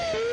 Yeah.